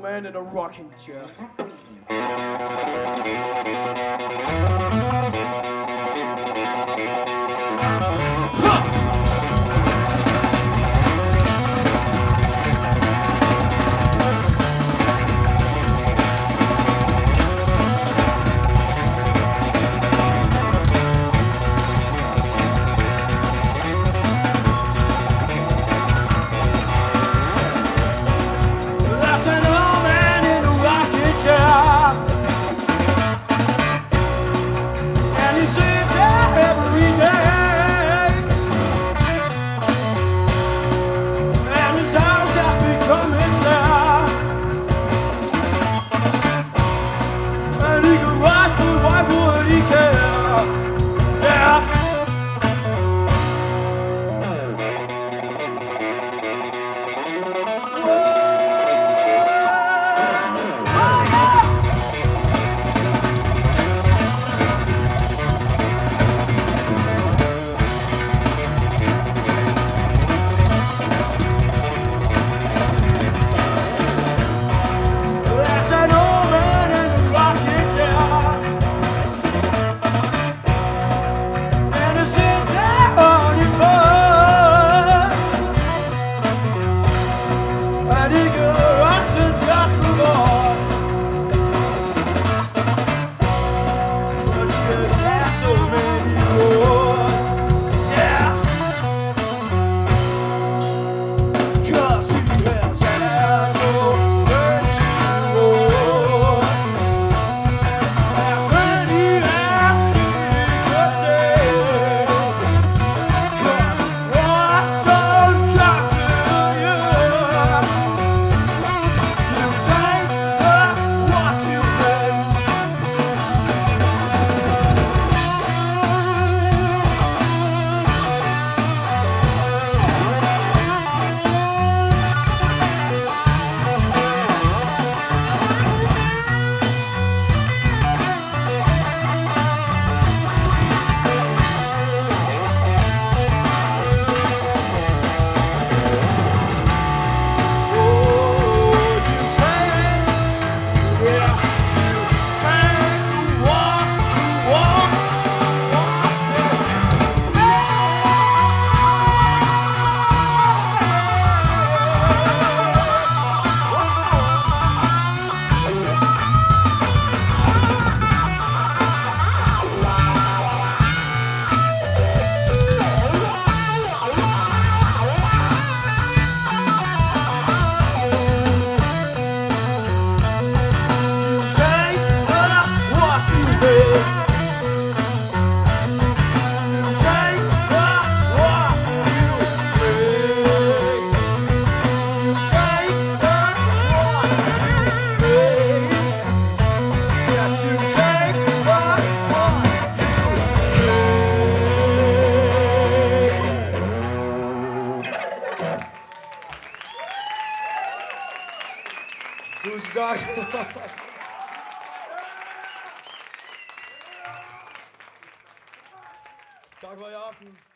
man in a rocking chair. Tusind tak. tak for i aften.